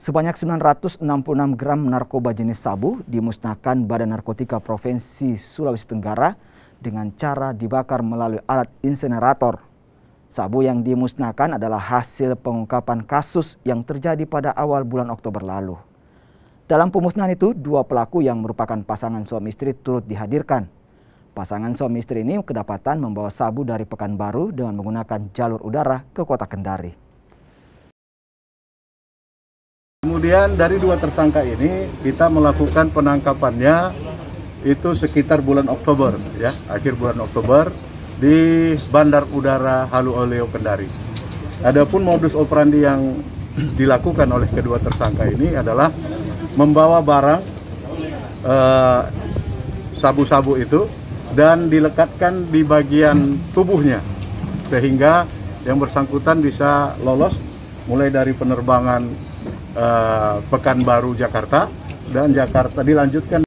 Sebanyak 966 gram narkoba jenis sabu dimusnahkan Badan Narkotika Provinsi Sulawesi Tenggara dengan cara dibakar melalui alat insenerator. Sabu yang dimusnahkan adalah hasil pengungkapan kasus yang terjadi pada awal bulan Oktober lalu. Dalam pemusnahan itu, dua pelaku yang merupakan pasangan suami istri turut dihadirkan. Pasangan suami istri ini kedapatan membawa sabu dari Pekanbaru dengan menggunakan jalur udara ke kota Kendari. Kemudian dari dua tersangka ini kita melakukan penangkapannya itu sekitar bulan Oktober ya, akhir bulan Oktober di Bandar Udara Halu Oleo Kendari. Adapun modus operandi yang dilakukan oleh kedua tersangka ini adalah membawa barang eh, sabu-sabu eh, itu dan dilekatkan di bagian tubuhnya sehingga yang bersangkutan bisa lolos mulai dari penerbangan uh, Pekanbaru Jakarta. Dan Jakarta dilanjutkan